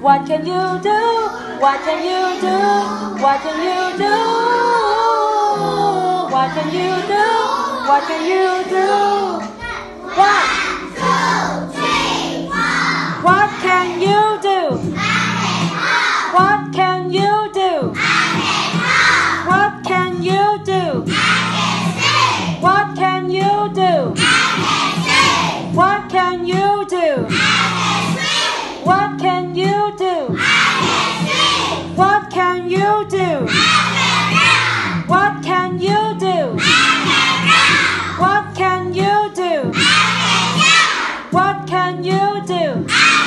What can you do? What can you do? What can you do? What can you do? What can you do? What? What can you do? What can you do? What can you do? What can you do? What can you do? I can sing. What can you do? I can run. What can you do? I can run. What can you do? I can jump. What can you do? I